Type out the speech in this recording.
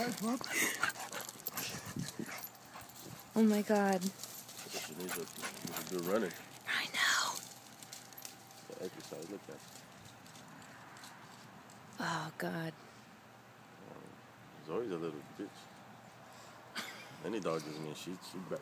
Oh my god. She needs a good running. I know. The exercise. Look at. Oh god. Zoe's a little bitch. Any dog doesn't mean she she back